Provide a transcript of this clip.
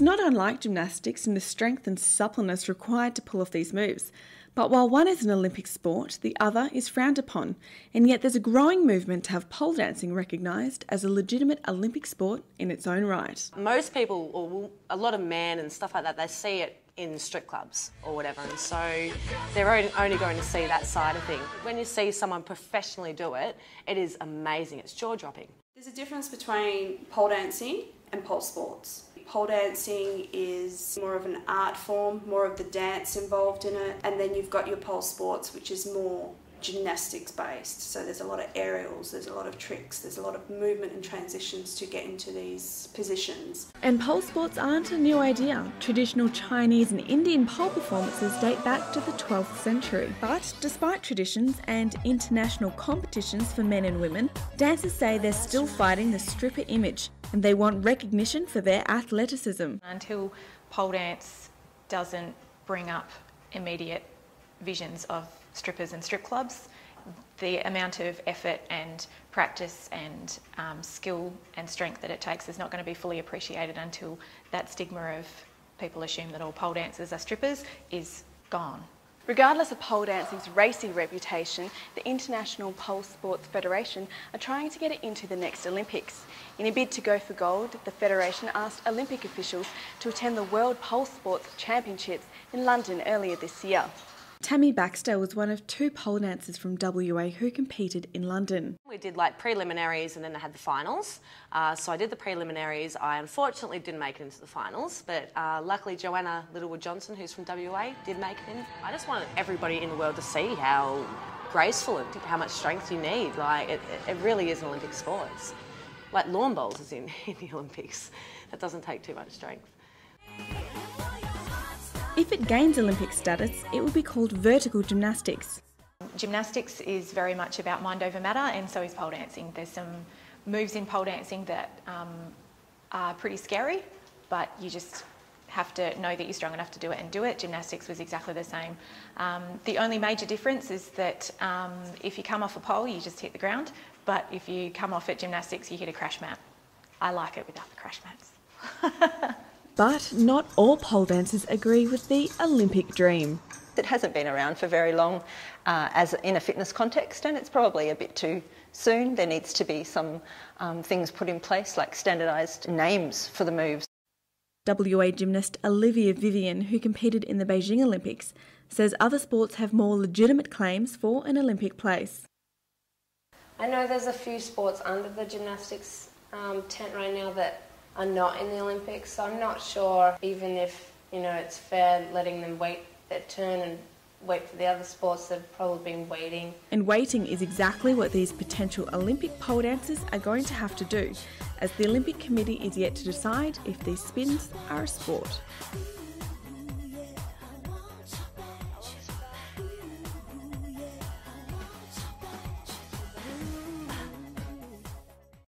It's not unlike gymnastics in the strength and suppleness required to pull off these moves. But while one is an Olympic sport, the other is frowned upon, and yet there's a growing movement to have pole dancing recognised as a legitimate Olympic sport in its own right. Most people, or a lot of men and stuff like that, they see it in strip clubs or whatever, and so they're only going to see that side of things. When you see someone professionally do it, it is amazing, it's jaw dropping. There's a difference between pole dancing and pole sports. Pole dancing is more of an art form, more of the dance involved in it, and then you've got your pole sports, which is more gymnastics based. So there's a lot of aerials, there's a lot of tricks, there's a lot of movement and transitions to get into these positions. And pole sports aren't a new idea. Traditional Chinese and Indian pole performances date back to the 12th century. But despite traditions and international competitions for men and women, dancers say they're still fighting the stripper image and they want recognition for their athleticism. Until pole dance doesn't bring up immediate visions of strippers and strip clubs, the amount of effort and practice and um, skill and strength that it takes is not going to be fully appreciated until that stigma of people assume that all pole dancers are strippers is gone. Regardless of pole dancing's racy reputation, the International Pole Sports Federation are trying to get it into the next Olympics. In a bid to go for gold, the Federation asked Olympic officials to attend the World Pole Sports Championships in London earlier this year. Tammy Baxter was one of two pole dancers from WA who competed in London. We did like preliminaries and then I had the finals. Uh, so I did the preliminaries. I unfortunately didn't make it into the finals, but uh, luckily Joanna Littlewood Johnson, who's from WA, did make it in. I just wanted everybody in the world to see how graceful and how much strength you need. Like it, it really is an Olympic sport. Like lawn bowls is in, in the Olympics. That doesn't take too much strength. If it gains Olympic status, it will be called vertical gymnastics. Gymnastics is very much about mind over matter, and so is pole dancing. There's some moves in pole dancing that um, are pretty scary, but you just have to know that you're strong enough to do it and do it. Gymnastics was exactly the same. Um, the only major difference is that um, if you come off a pole, you just hit the ground, but if you come off at gymnastics, you hit a crash mat. I like it without the crash mats. But not all pole dancers agree with the Olympic dream. It hasn't been around for very long uh, as in a fitness context, and it's probably a bit too soon. There needs to be some um, things put in place, like standardised names for the moves. WA gymnast Olivia Vivian, who competed in the Beijing Olympics, says other sports have more legitimate claims for an Olympic place. I know there's a few sports under the gymnastics um, tent right now that are not in the Olympics. So I'm not sure even if you know it's fair letting them wait their turn and wait for the other sports that have probably been waiting. And waiting is exactly what these potential Olympic pole dancers are going to have to do, as the Olympic Committee is yet to decide if these spins are a sport.